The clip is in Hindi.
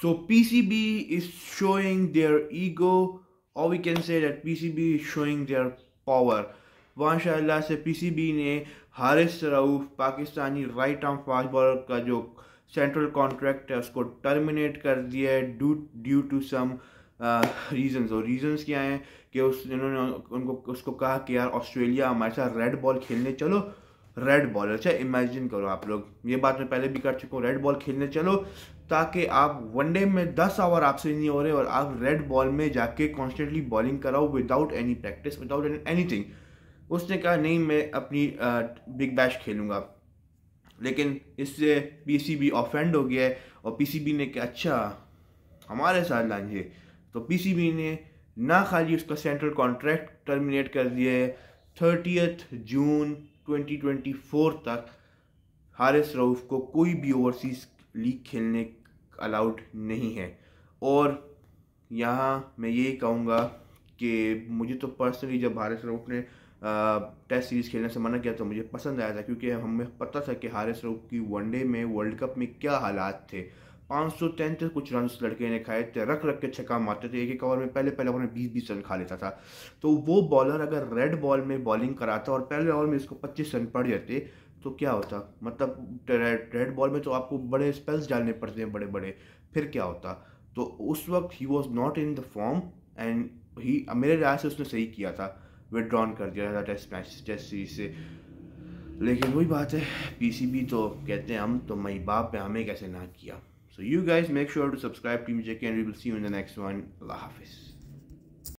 So PCB is showing their ego. Or we can say that PCB is showing their power. माशाल्लाह से पीसीबी ने Haris Rauf Pakistani right arm fast bowler का जो सेंट्रल कॉन्ट्रैक्ट है, उसको टर्मिनेट कर दिया है due due to some reasons और रीजंस क्या हैं? कि उस उन्होंने उनको, उसको कहा कि यार ऑस्ट्रेलिया हमारे साथ रेड बॉल खेलने चलो। रेड बॉल अच्छा इमेजिन करो आप लोग, ये बात मैं पहले भी कर चुका हूँ रेड बॉल खेलने चलो, ताकि आप वनडे में दस आवर आपसे नहीं हो रहे और आप रेड बॉल में जाके कॉन्स्टेंटली बॉलिंग कराओ without any practice without any उसने कहा, नहीं, मैं अपनी बिग बैश खेलूँगा। लेकिन इससे पीसीबी ऑफेंड हो गया है और पीसीबी ने कहा अच्छा हमारे साथ लांझे तो पीसीबी ने ना खाली उसका सेंट्रल कॉन्ट्रैक्ट टर्मिनेट कर दिया है थर्टीथ जून 2024 तक हारिस रऊफ को कोई भी ओवरसीज़ लीग खेलने अलाउड नहीं है। और यहाँ मैं यही कहूँगा कि मुझे तो पर्सनली जब हारिस रऊफ ने टेस्ट सीरीज़ खेलने से मना किया तो मुझे पसंद आया था, क्योंकि हमें पता था कि हारिस रऊफ की वनडे में वर्ल्ड कप में क्या हालात थे। पाँच सौ तैंतीस कुछ रन लड़के ने खाए थे रख रख के छक्का मारते थे, एक एक ओवर में पहले पहले ओवर में बीस बीस रन खा लेता था। तो वो बॉलर अगर रेड बॉल में बॉलिंग कराता और पहले ओवर में इसको पच्चीस रन पड़ जाते तो क्या होता? मतलब रेड बॉल में तो आपको बड़े स्पेल्स डालने पड़ते हैं बड़े बड़े फिर क्या होता? तो उस वक्त he was not in the form and he मेरे राय से उसने सही किया था। विड्रॉन कर दिया था टेस्ट मैच टेस्ट सीरीज़ से। लेकिन वही बात है पीसीबी तो कहते हैं, हम तो मई बाप पे हमें कैसे ना किया? So you guys make sure to subscribe Team JK and we will see you in the next one. Allah Hafiz.